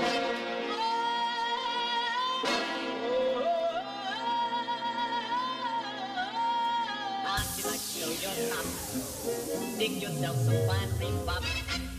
You. Dig yourself some fine green.